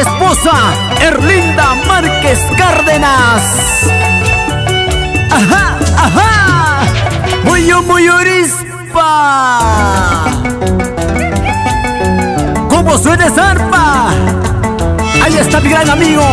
esposa Erlinda Márquez Cárdenas. Ajá, ajá, muy muy orispa. ¡Cómo suena zarpa, ahí está mi gran amigo